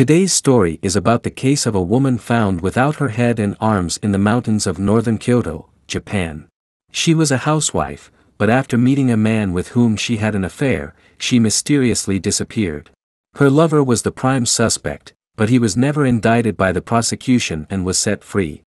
Today's story is about the case of a woman found without her head and arms in the mountains of northern Kyoto, Japan. She was a housewife, but after meeting a man with whom she had an affair, she mysteriously disappeared. Her lover was the prime suspect, but he was never indicted by the prosecution and was set free.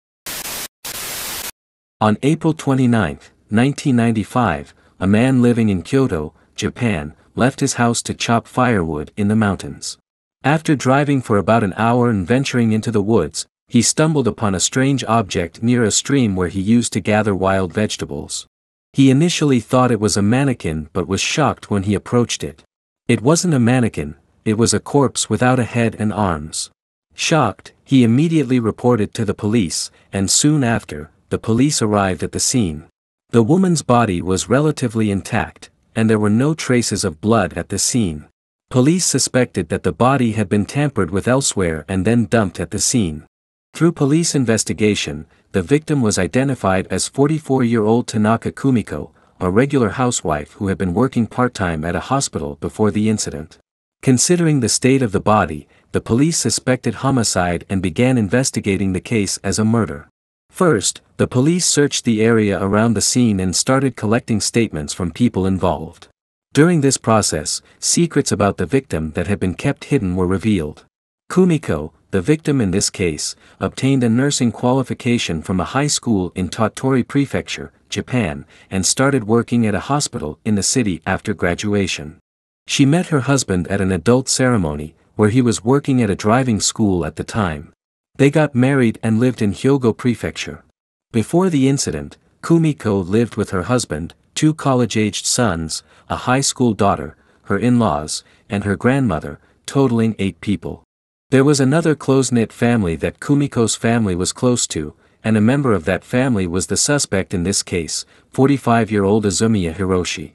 On April 29, 1995, a man living in Kyoto, Japan, left his house to chop firewood in the mountains. After driving for about an hour and venturing into the woods, he stumbled upon a strange object near a stream where he used to gather wild vegetables. He initially thought it was a mannequin but was shocked when he approached it. It wasn't a mannequin, it was a corpse without a head and arms. Shocked, he immediately reported to the police, and soon after, the police arrived at the scene. The woman's body was relatively intact, and there were no traces of blood at the scene. Police suspected that the body had been tampered with elsewhere and then dumped at the scene. Through police investigation, the victim was identified as 44-year-old Tanaka Kumiko, a regular housewife who had been working part-time at a hospital before the incident. Considering the state of the body, the police suspected homicide and began investigating the case as a murder. First, the police searched the area around the scene and started collecting statements from people involved. During this process, secrets about the victim that had been kept hidden were revealed. Kumiko, the victim in this case, obtained a nursing qualification from a high school in Tottori Prefecture, Japan, and started working at a hospital in the city after graduation. She met her husband at an adult ceremony, where he was working at a driving school at the time. They got married and lived in Hyogo Prefecture. Before the incident, Kumiko lived with her husband, two college-aged sons, a high school daughter, her in-laws, and her grandmother, totaling eight people. There was another close-knit family that Kumiko's family was close to, and a member of that family was the suspect in this case, 45-year-old Azumiya Hiroshi.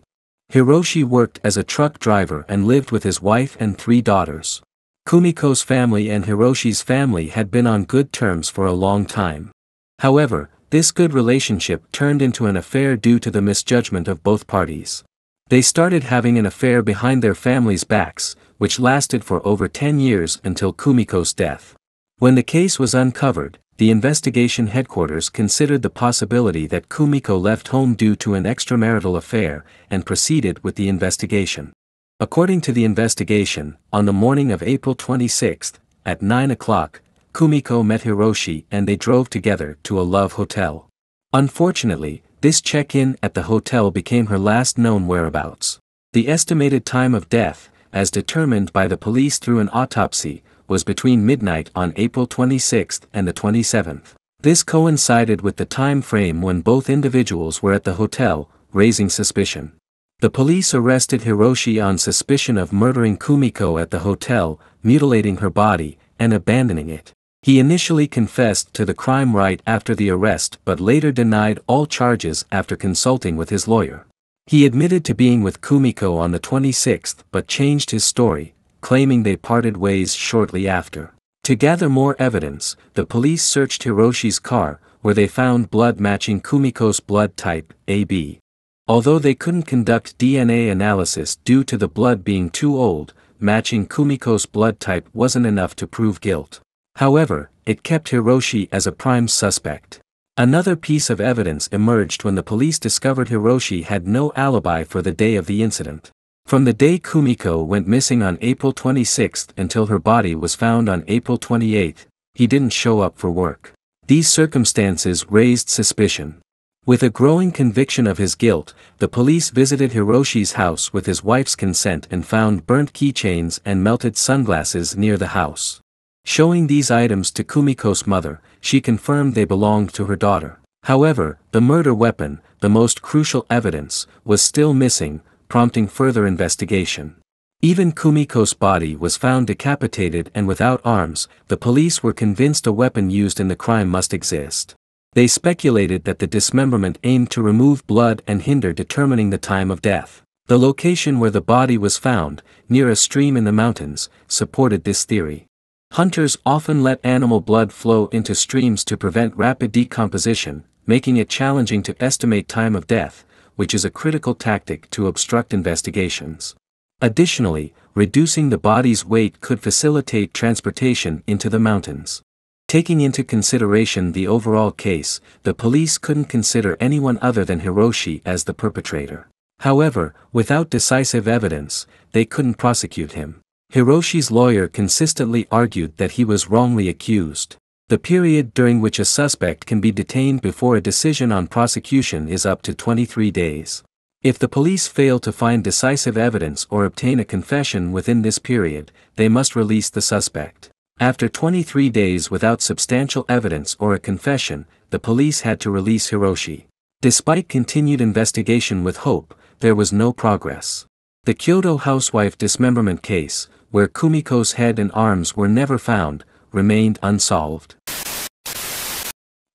Hiroshi worked as a truck driver and lived with his wife and three daughters. Kumiko's family and Hiroshi's family had been on good terms for a long time. However, this good relationship turned into an affair due to the misjudgment of both parties. They started having an affair behind their families' backs, which lasted for over 10 years until Kumiko's death. When the case was uncovered, the investigation headquarters considered the possibility that Kumiko left home due to an extramarital affair and proceeded with the investigation. According to the investigation, on the morning of April 26, at 9 o'clock, Kumiko met Hiroshi and they drove together to a love hotel. Unfortunately, this check-in at the hotel became her last known whereabouts. The estimated time of death, as determined by the police through an autopsy, was between midnight on April 26 and the 27th. This coincided with the time frame when both individuals were at the hotel, raising suspicion. The police arrested Hiroshi on suspicion of murdering Kumiko at the hotel, mutilating her body, and abandoning it. He initially confessed to the crime right after the arrest but later denied all charges after consulting with his lawyer. He admitted to being with Kumiko on the 26th but changed his story, claiming they parted ways shortly after. To gather more evidence, the police searched Hiroshi's car, where they found blood matching Kumiko's blood type, AB. Although they couldn't conduct DNA analysis due to the blood being too old, matching Kumiko's blood type wasn't enough to prove guilt. However, it kept Hiroshi as a prime suspect. Another piece of evidence emerged when the police discovered Hiroshi had no alibi for the day of the incident. From the day Kumiko went missing on April 26 until her body was found on April 28, he didn't show up for work. These circumstances raised suspicion. With a growing conviction of his guilt, the police visited Hiroshi's house with his wife's consent and found burnt keychains and melted sunglasses near the house. Showing these items to Kumiko's mother, she confirmed they belonged to her daughter. However, the murder weapon, the most crucial evidence, was still missing, prompting further investigation. Even Kumiko's body was found decapitated and without arms, the police were convinced a weapon used in the crime must exist. They speculated that the dismemberment aimed to remove blood and hinder determining the time of death. The location where the body was found, near a stream in the mountains, supported this theory. Hunters often let animal blood flow into streams to prevent rapid decomposition, making it challenging to estimate time of death, which is a critical tactic to obstruct investigations. Additionally, reducing the body's weight could facilitate transportation into the mountains. Taking into consideration the overall case, the police couldn't consider anyone other than Hiroshi as the perpetrator. However, without decisive evidence, they couldn't prosecute him. Hiroshi's lawyer consistently argued that he was wrongly accused. The period during which a suspect can be detained before a decision on prosecution is up to 23 days. If the police fail to find decisive evidence or obtain a confession within this period, they must release the suspect. After 23 days without substantial evidence or a confession, the police had to release Hiroshi. Despite continued investigation with hope, there was no progress. The Kyoto housewife dismemberment case, where Kumiko's head and arms were never found, remained unsolved.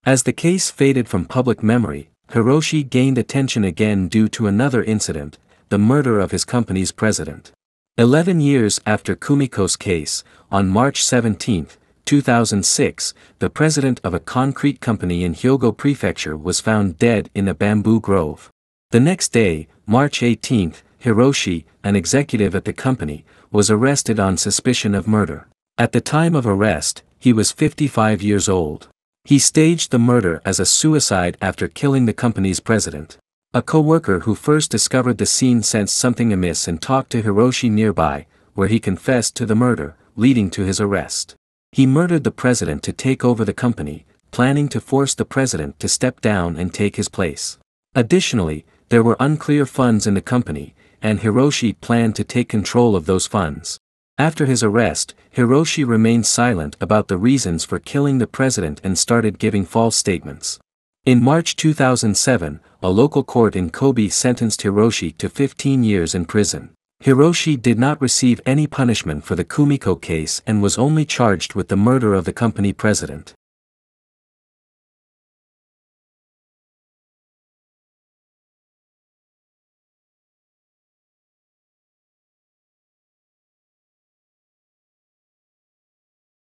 As the case faded from public memory, Hiroshi gained attention again due to another incident, the murder of his company's president. Eleven years after Kumiko's case, on March 17, 2006, the president of a concrete company in Hyogo Prefecture was found dead in a bamboo grove. The next day, March 18, Hiroshi, an executive at the company, was arrested on suspicion of murder. At the time of arrest, he was 55 years old. He staged the murder as a suicide after killing the company's president. A co-worker who first discovered the scene sensed something amiss and talked to Hiroshi nearby, where he confessed to the murder, leading to his arrest. He murdered the president to take over the company, planning to force the president to step down and take his place. Additionally, there were unclear funds in the company, and Hiroshi planned to take control of those funds. After his arrest, Hiroshi remained silent about the reasons for killing the president and started giving false statements. In March 2007, a local court in Kobe sentenced Hiroshi to 15 years in prison. Hiroshi did not receive any punishment for the Kumiko case and was only charged with the murder of the company president.